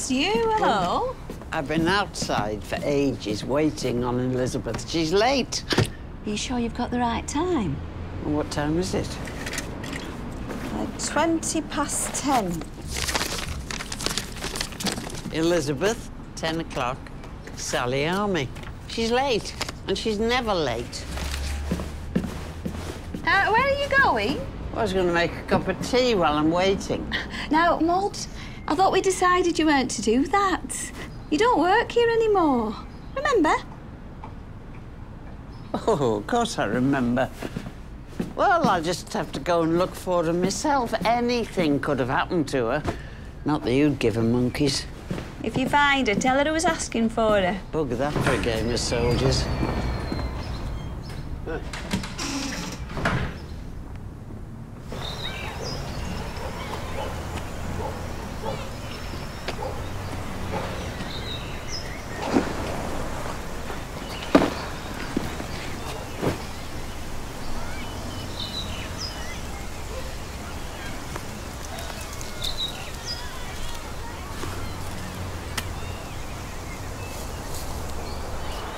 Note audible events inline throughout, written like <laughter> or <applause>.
it's you. Hello. I've been outside for ages waiting on Elizabeth. She's late. Are you sure you've got the right time? What time is it? Uh, 20 past 10. Elizabeth, 10 o'clock. Sally Army. She's late, and she's never late. Uh, where are you going? I was going to make a cup of tea while I'm waiting. Now, Maud, I thought we decided you weren't to do that. You don't work here anymore. Remember? Oh, of course I remember. Well, I'll just have to go and look for her myself. Anything could have happened to her. Not that you'd give her monkeys. If you find her, tell her I was asking for her. Bugger that for a game of soldiers.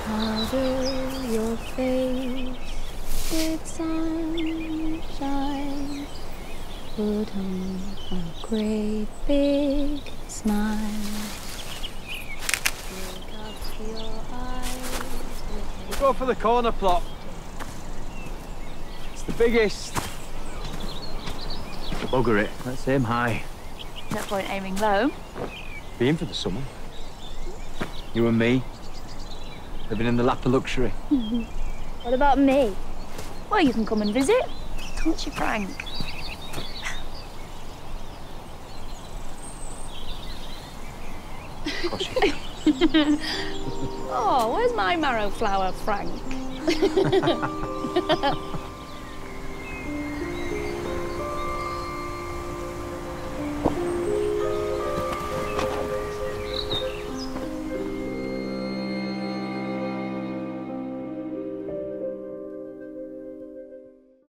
Powder your face with sunshine. Put on a great big smile. Look up your eyes We'll go for the corner plot. It's the biggest. Bugger it. Let's aim high. no point aiming low. Be in for the summer. You and me. Living in the lap of luxury. Mm-hmm. What about me? Well, you can come and visit, can't you, Frank? Of course you can. <laughs> Oh, where's my marrow flower, Frank? <laughs>